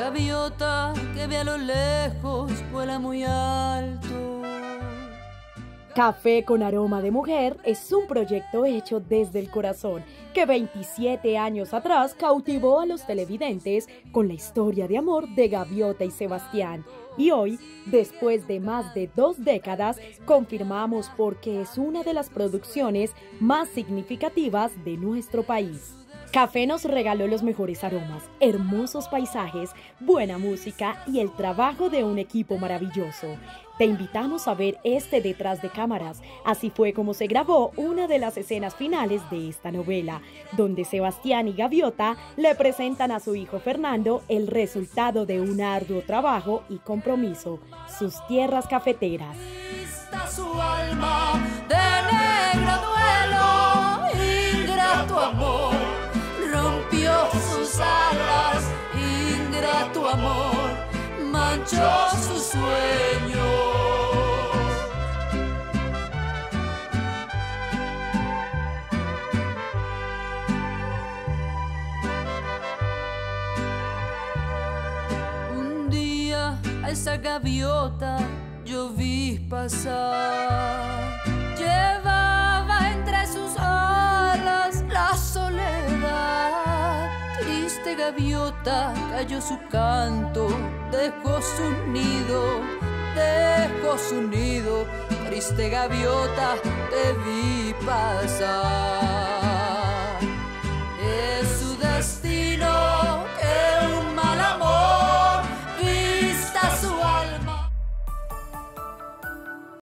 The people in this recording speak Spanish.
gaviota que ve a lo lejos, vuela muy alto. Café con aroma de mujer es un proyecto hecho desde el corazón que 27 años atrás cautivó a los televidentes con la historia de amor de Gaviota y Sebastián. Y hoy, después de más de dos décadas, confirmamos porque es una de las producciones más significativas de nuestro país. Café nos regaló los mejores aromas, hermosos paisajes, buena música y el trabajo de un equipo maravilloso. Te invitamos a ver este detrás de cámaras. Así fue como se grabó una de las escenas finales de esta novela, donde Sebastián y Gaviota le presentan a su hijo Fernando el resultado de un arduo trabajo y compromiso, sus tierras cafeteras. Su alma amor, manchó su sueño. Un día a esa gaviota yo vi pasar, gaviota cayó su canto, dejó su nido, dejó su nido. Triste gaviota, te vi pasar.